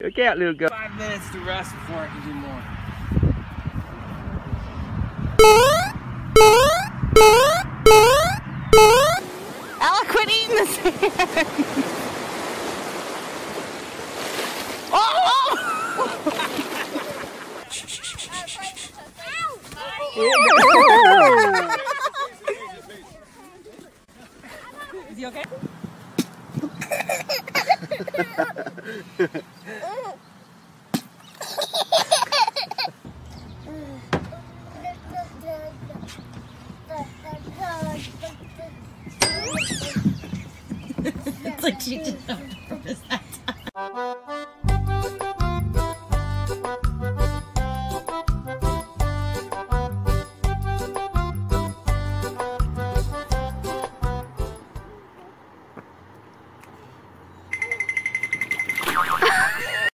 Look out, little girl. Five minutes to rest before I can do more. Ella, quit eating the sand. oh! oh! Is he okay? it's like she did it on purpose.